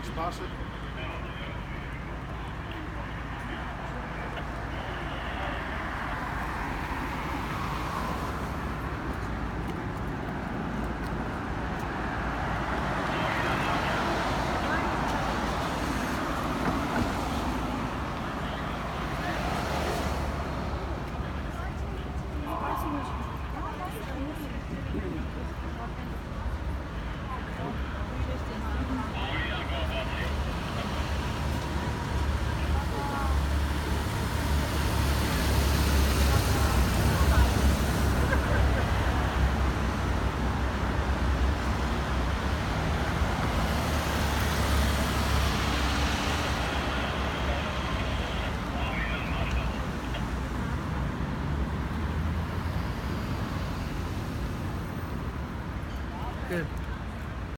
Thanks, boss. Good.